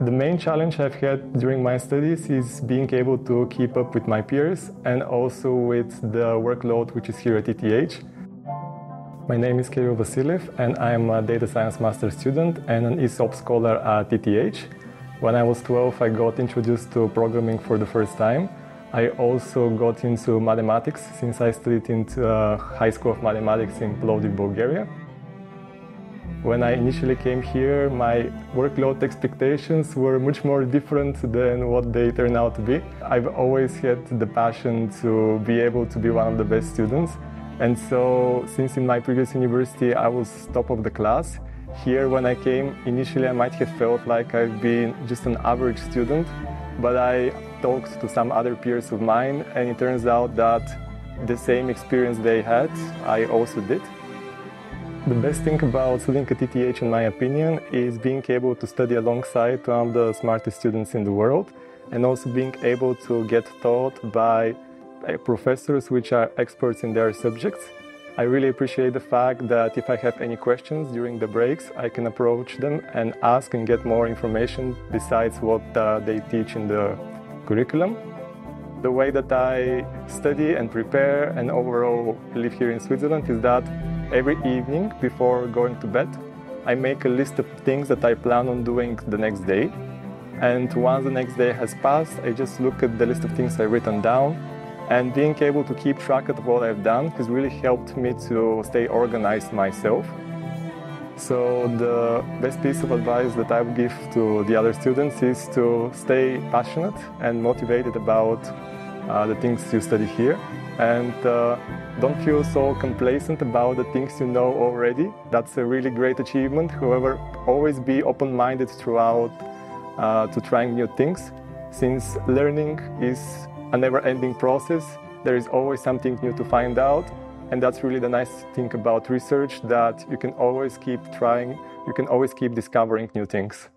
The main challenge I've had during my studies is being able to keep up with my peers and also with the workload which is here at ETH. My name is Kiril Vasilev and I'm a data science master student and an ESOP scholar at ETH. When I was 12, I got introduced to programming for the first time. I also got into mathematics since I studied in uh, High School of Mathematics in Plovdiv, Bulgaria. When I initially came here, my workload expectations were much more different than what they turn out to be. I've always had the passion to be able to be one of the best students. And so, since in my previous university I was top of the class, here when I came, initially I might have felt like I've been just an average student, but I talked to some other peers of mine, and it turns out that the same experience they had, I also did. The best thing about studying at ETH, in my opinion, is being able to study alongside one of the smartest students in the world and also being able to get taught by professors which are experts in their subjects. I really appreciate the fact that if I have any questions during the breaks, I can approach them and ask and get more information besides what uh, they teach in the curriculum. The way that I study and prepare and overall live here in Switzerland is that Every evening before going to bed, I make a list of things that I plan on doing the next day. And once the next day has passed, I just look at the list of things I've written down. And being able to keep track of what I've done has really helped me to stay organized myself. So the best piece of advice that I would give to the other students is to stay passionate and motivated about the things you study here and uh, don't feel so complacent about the things you know already. That's a really great achievement. However, always be open-minded throughout uh, to trying new things. Since learning is a never-ending process, there is always something new to find out. And that's really the nice thing about research, that you can always keep trying, you can always keep discovering new things.